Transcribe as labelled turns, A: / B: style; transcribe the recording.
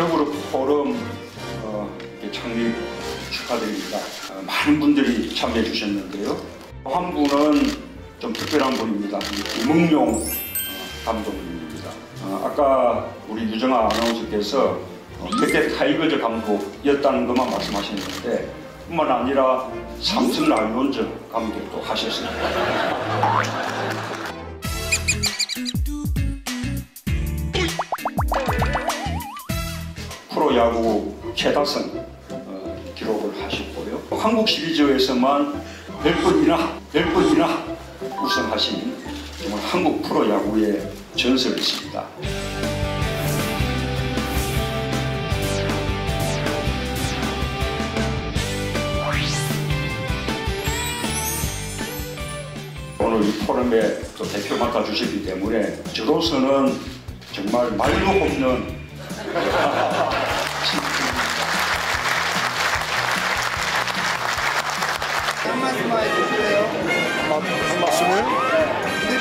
A: 더불어 포럼 어, 창립 축하드립니다. 어, 많은 분들이 참여해 주셨는데요. 한 분은 좀 특별한 분입니다. 김응용 어, 감독님입니다. 어, 아까 우리 유정아 아나운서께서 어, 그때 타이거즈 감독이었다는 것만 말씀하셨는데 뿐만 아니라 삼성 라이온즈 감독도 하셨습니다. 야구 최다승 어, 기록을 하셨고요. 한국 시리즈에서만 10번이나 10번이나 우승하신 정말 한국 프로야구의 전설이십니다. 오늘 이 포럼에 또 대표 맡아주셨기 때문에 저로서는 정말 말로 없는
B: 한 말씀만 해주